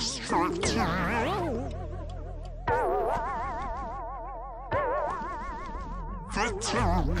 Structure. Yeah.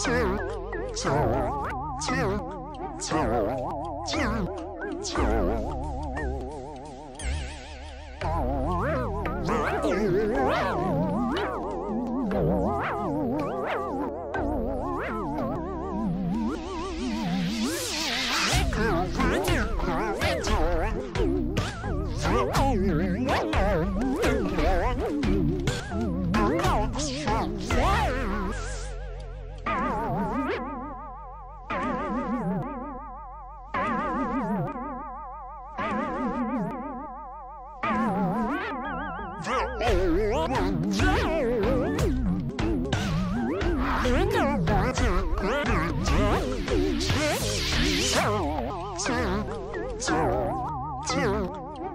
So, so. 求求求求！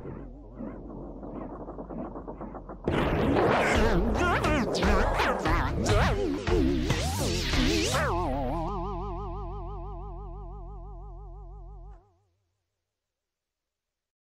after it.